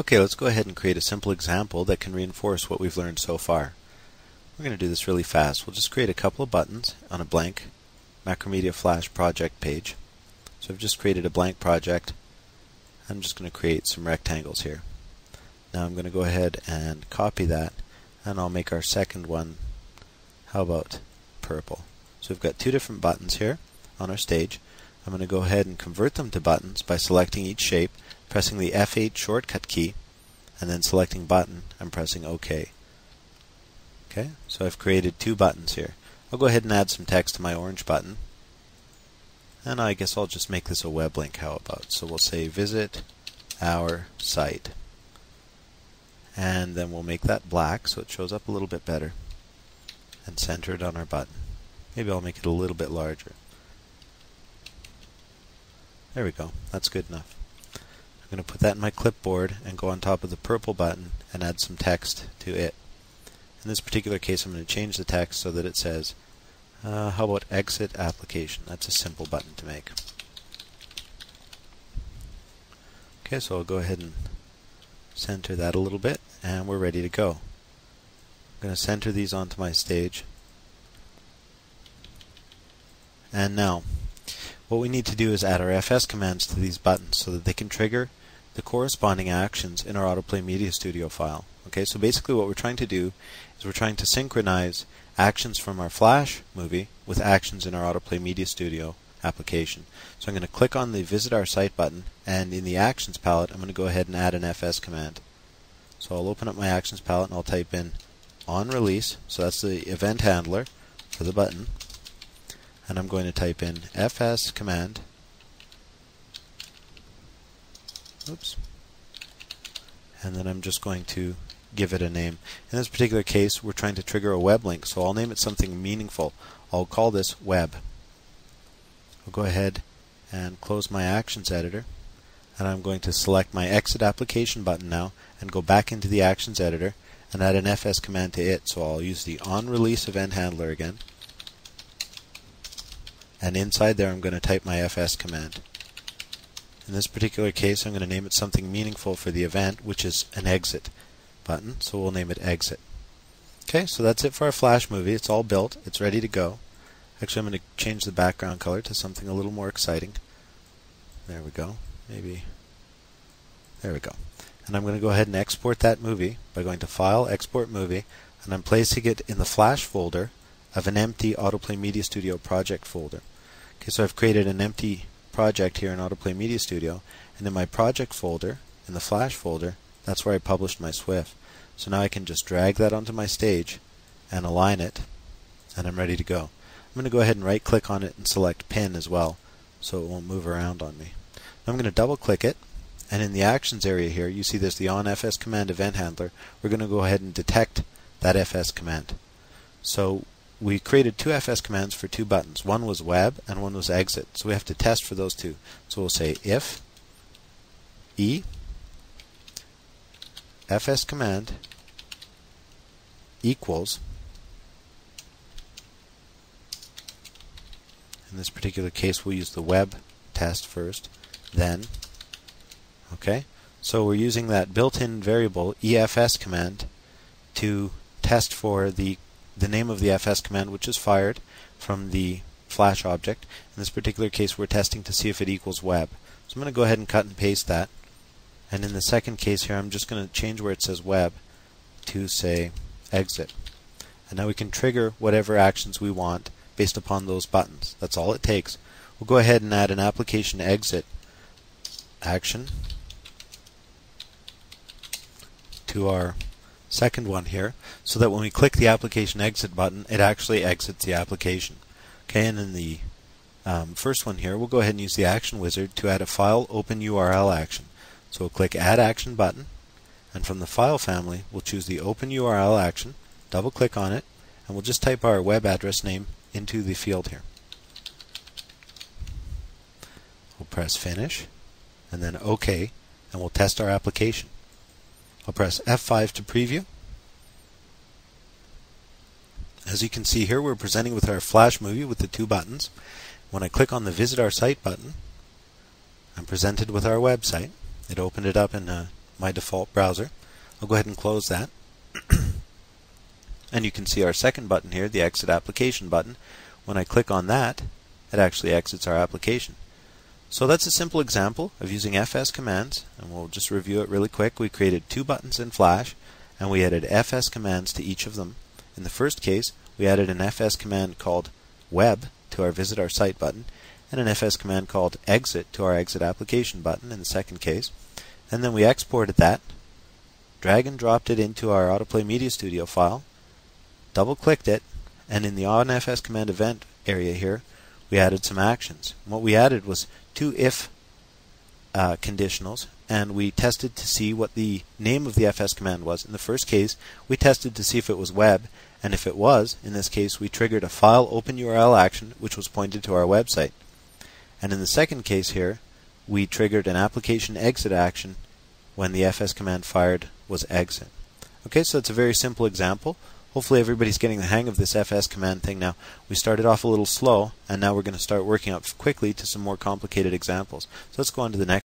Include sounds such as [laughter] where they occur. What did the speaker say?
Okay, let's go ahead and create a simple example that can reinforce what we've learned so far. We're going to do this really fast. We'll just create a couple of buttons on a blank Macromedia Flash project page. So I've just created a blank project. I'm just going to create some rectangles here. Now I'm going to go ahead and copy that and I'll make our second one, how about purple. So we've got two different buttons here on our stage. I'm going to go ahead and convert them to buttons by selecting each shape pressing the F8 shortcut key, and then selecting button and pressing OK. Okay, so I've created two buttons here. I'll go ahead and add some text to my orange button. And I guess I'll just make this a web link, how about? So we'll say visit our site. And then we'll make that black so it shows up a little bit better. And center it on our button. Maybe I'll make it a little bit larger. There we go. That's good enough. I'm going to put that in my clipboard and go on top of the purple button and add some text to it. In this particular case, I'm going to change the text so that it says, uh, how about exit application? That's a simple button to make. Okay, so I'll go ahead and center that a little bit, and we're ready to go. I'm going to center these onto my stage. And now, what we need to do is add our FS commands to these buttons so that they can trigger the corresponding actions in our Autoplay Media Studio file. Okay, so basically what we're trying to do is we're trying to synchronize actions from our Flash movie with actions in our Autoplay Media Studio application. So I'm going to click on the Visit Our Site button, and in the Actions palette, I'm going to go ahead and add an FS command. So I'll open up my Actions palette and I'll type in on release, so that's the event handler for the button, and I'm going to type in fs command Oops. And then I'm just going to give it a name. In this particular case, we're trying to trigger a web link, so I'll name it something meaningful. I'll call this web. I'll go ahead and close my actions editor. And I'm going to select my exit application button now and go back into the actions editor and add an fs command to it. So I'll use the on release event handler again. And inside there I'm going to type my fs command. In this particular case, I'm going to name it something meaningful for the event, which is an exit button. So we'll name it exit. Okay, so that's it for our Flash movie. It's all built. It's ready to go. Actually, I'm going to change the background color to something a little more exciting. There we go. Maybe. There we go. And I'm going to go ahead and export that movie by going to File, Export Movie, and I'm placing it in the Flash folder of an empty Autoplay Media Studio project folder. Okay, so I've created an empty project here in Autoplay Media Studio, and in my project folder, in the Flash folder, that's where I published my SWF. So now I can just drag that onto my stage and align it, and I'm ready to go. I'm going to go ahead and right click on it and select pin as well, so it won't move around on me. Now I'm going to double click it, and in the actions area here, you see there's the on FS command event handler. We're going to go ahead and detect that FS command. So we created two FS commands for two buttons. One was web and one was exit. So we have to test for those two. So we'll say if e fs command equals in this particular case we'll use the web test first then okay so we're using that built-in variable efs command to test for the the name of the fs command which is fired from the flash object. In this particular case, we're testing to see if it equals web. So I'm going to go ahead and cut and paste that. And in the second case here, I'm just going to change where it says web to say exit. And now we can trigger whatever actions we want based upon those buttons. That's all it takes. We'll go ahead and add an application exit action to our second one here so that when we click the application exit button, it actually exits the application. Okay, and in the um, first one here, we'll go ahead and use the action wizard to add a file open URL action. So we'll click add action button, and from the file family, we'll choose the open URL action, double click on it, and we'll just type our web address name into the field here. We'll press finish, and then OK, and we'll test our application. I'll press F5 to preview. As you can see here, we're presenting with our Flash movie with the two buttons. When I click on the Visit Our Site button, I'm presented with our website. It opened it up in a my default browser. I'll go ahead and close that. [clears throat] and you can see our second button here, the Exit Application button. When I click on that, it actually exits our application. So that's a simple example of using fs commands, and we'll just review it really quick. We created two buttons in Flash, and we added fs commands to each of them. In the first case, we added an fs command called web to our visit our site button, and an fs command called exit to our exit application button in the second case. And then we exported that, drag and dropped it into our Autoplay Media Studio file, double clicked it, and in the on fs command event area here, we added some actions. what we added was two if uh, conditionals, and we tested to see what the name of the fs command was. In the first case, we tested to see if it was web, and if it was, in this case, we triggered a file open URL action which was pointed to our website. And in the second case here, we triggered an application exit action when the fs command fired was exit. Okay, so it's a very simple example. Hopefully everybody's getting the hang of this fs command thing now. We started off a little slow, and now we're going to start working up quickly to some more complicated examples. So let's go on to the next